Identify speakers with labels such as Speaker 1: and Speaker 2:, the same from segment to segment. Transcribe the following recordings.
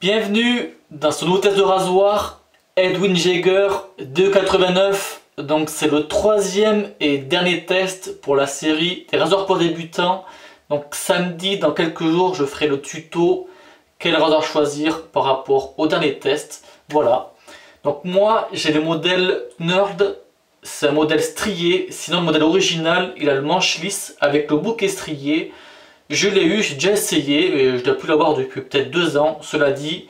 Speaker 1: Bienvenue dans ce nouveau test de rasoir Edwin Jaeger 289. Donc c'est le troisième et dernier test pour la série des rasoirs pour débutants. Donc samedi, dans quelques jours, je ferai le tuto quel rasoir choisir par rapport au dernier test? Voilà. Donc moi j'ai le modèle Nerd, c'est un modèle strié, sinon le modèle original il a le manche lisse avec le bouquet strié. Je l'ai eu, j'ai déjà essayé, et je dois plus l'avoir depuis peut-être deux ans. Cela dit,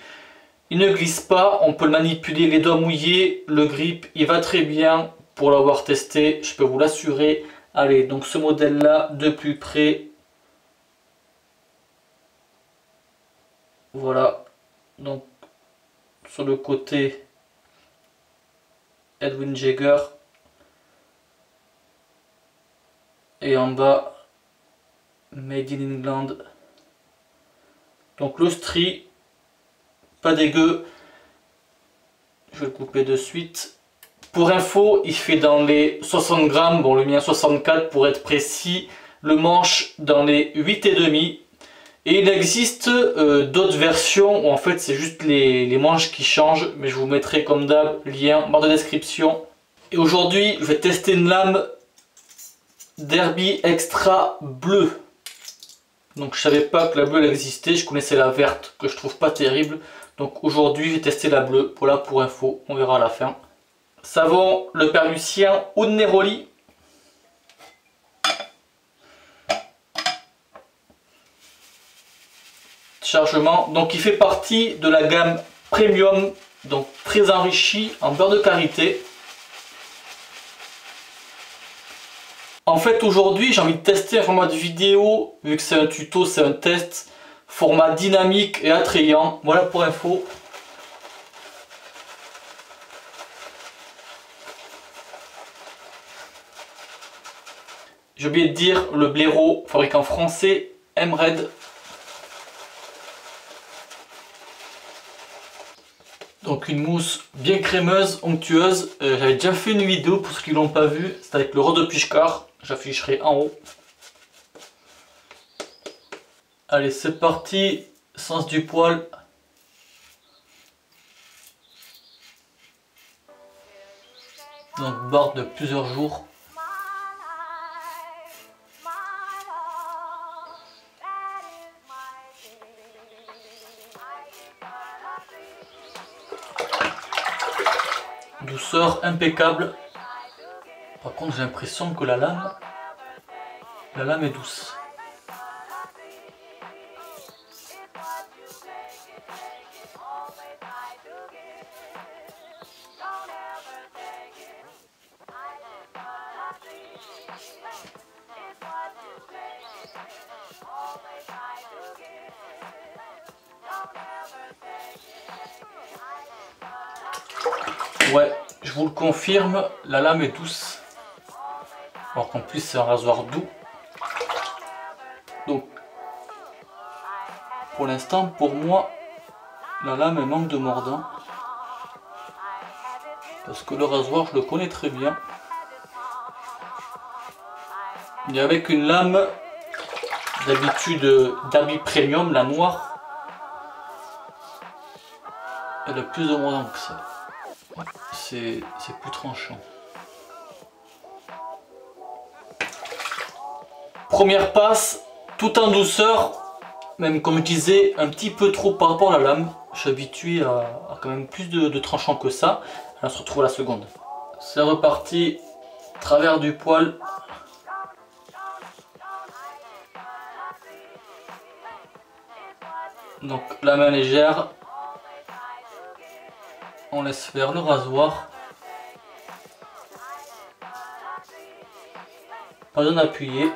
Speaker 1: il ne glisse pas, on peut le manipuler les doigts mouillés, le grip il va très bien pour l'avoir testé, je peux vous l'assurer. Allez, donc ce modèle là de plus près. Voilà, donc sur le côté Edwin Jagger et en bas Made in England donc l'Austrie pas dégueu je vais le couper de suite pour info il fait dans les 60 grammes bon le mien 64 pour être précis le manche dans les 8 et il existe euh, d'autres versions où en fait c'est juste les, manches qui changent, mais je vous mettrai comme d'hab lien en barre de description. Et aujourd'hui je vais tester une lame Derby Extra bleue. Donc je savais pas que la bleue existait, je connaissais la verte que je trouve pas terrible. Donc aujourd'hui je vais tester la bleue, voilà pour info, on verra à la fin. Savon le perlucien Neroli chargement. Donc il fait partie de la gamme premium, donc très enrichi en beurre de karité. En fait aujourd'hui j'ai envie de tester un format de vidéo, vu que c'est un tuto, c'est un test, format dynamique et attrayant. Voilà pour info. J'ai oublié de dire, le blaireau, fabricant français, M-Red Donc une mousse bien crémeuse, onctueuse. Euh, j'avais déjà fait une vidéo pour ceux qui l'ont pas vu. C'est avec le de Pichcar. J'afficherai en haut. Allez, c'est parti. Sens du poil. Donc barre de plusieurs jours. Douceur impeccable. Par contre, j'ai l'impression que la lame, la lame est douce. Ouais, je vous le confirme, la lame est douce. Alors qu'en plus c'est un rasoir doux. Donc, pour l'instant, pour moi, la lame manque de mordant. Parce que le rasoir, je le connais très bien. Et avec une lame d'habitude d'habit Premium, la noire, elle a plus de mordant que ça c'est plus tranchant. Première passe, tout en douceur, même comme je disais, un petit peu trop par rapport à la lame. Je suis habitué à, quand même plus de, tranchant que ça. on se retrouve à la seconde. C'est reparti, travers du poil. Donc la main légère, on laisse faire le rasoir. Pas besoin d'appuyer.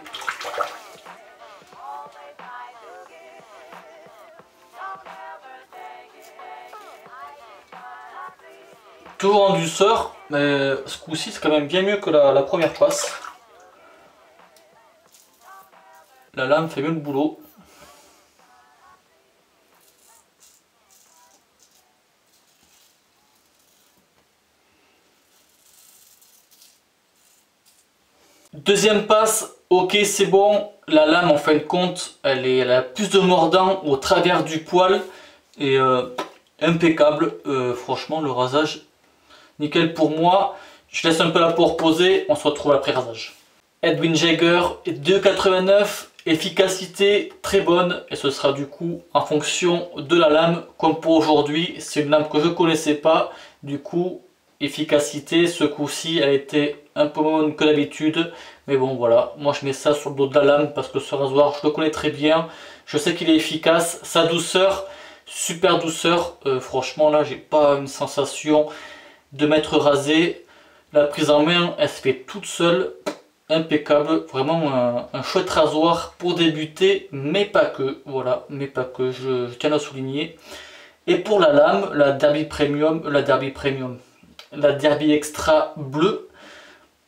Speaker 1: En douceur, mais ce coup-ci c'est quand même bien mieux que la première passe. La lame fait mieux le boulot. Deuxième passe, ok c'est bon, la lame en fin de compte, elle, est, elle a plus de mordant au travers du poil, Et euh, impeccable, euh, franchement le rasage nickel pour moi. Je laisse un peu la peau reposer, on se retrouve après rasage. Edwin Jagger 2,89, efficacité très bonne. Et ce sera du coup en fonction de la lame. Comme pour aujourd'hui. C'est une lame que je ne connaissais pas, du coup efficacité ce coup-ci elle était un peu moins que d'habitude. Mais bon voilà. Moi je mets ça sur le dos de la lame parce que ce rasoir je le connais très bien. Je sais qu'il est efficace. Sa douceur super douceur. Euh, franchement là j'ai pas une sensation de m'être rasé la prise en main elle se fait toute seule impeccable vraiment un, chouette rasoir pour débuter mais pas que voilà mais pas que je, je tiens à souligner et pour la lame la Derby Premium la Derby Premium la Derby Extra bleue,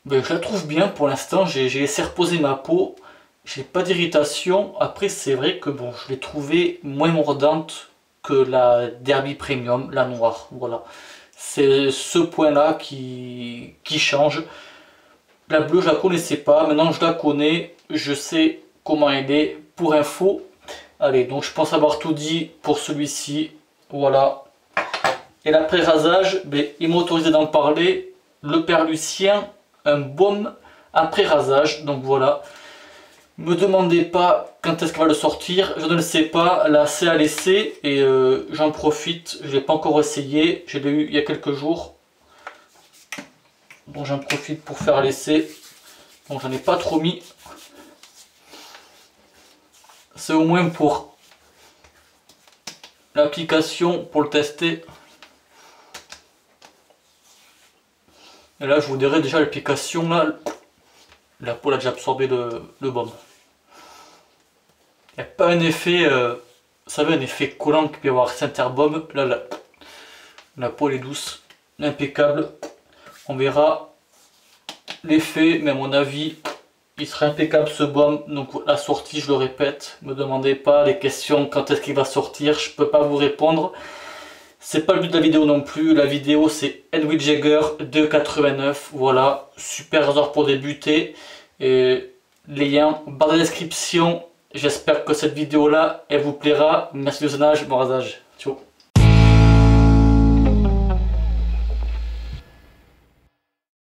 Speaker 1: ben, je la trouve bien pour l'instant. J'ai laissé reposer ma peau. J'ai pas d'irritation. Après, c'est vrai que bon, je l'ai trouvée moins mordante que la Derby Premium, la noire. Voilà. C'est ce point-là qui, qui change. La bleue, je la connaissais pas. Maintenant, je la connais. Je sais comment elle est. Pour info, allez, donc je pense avoir tout dit pour celui-ci. Voilà, et l'après-rasage, ben, il m'a autorisé d'en parler. Le père Lucien, un baume après-rasage. Donc voilà. Me demandez pas quand est-ce qu'il va le sortir. Je ne le sais pas. C'est à laisser. Et euh, j'en profite. Je ne l'ai pas encore essayé. Je l'ai eu il y a quelques jours. Donc j'en profite pour faire l'essai. Donc j'en ai pas trop mis. C'est au moins pour l'application, pour le tester. Et là, je vous dirai déjà l'application, là, la peau a déjà absorbé le, baume. Il n'y a pas un effet, euh, vous savez, un effet collant qui peut y avoir Interbaume. Là, là, la peau est douce, impeccable. On verra l'effet, mais à mon avis, il sera impeccable ce baume. Donc la sortie, je le répète, ne me demandez pas les questions quand est-ce qu'il va sortir, je ne peux pas vous répondre. C'est pas le but de la vidéo non plus, la vidéo c'est Edwin Jagger 2,89, voilà, super hasard pour débuter, et les liens barre de description, j'espère que cette vidéo là, elle vous plaira, merci de visionnage, bon rasage, ciao